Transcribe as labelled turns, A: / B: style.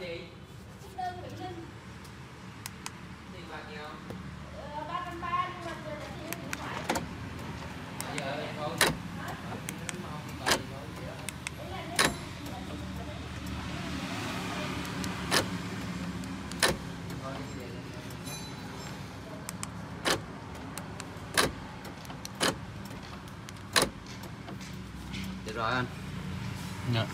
A: cái gì?
B: Trúc đơn Vĩnh Linh Tiền
A: bạc nhiều
B: Ờ, 330 nhưng mà giờ đã tiền điện thoại không
A: Được rồi anh. Dạ.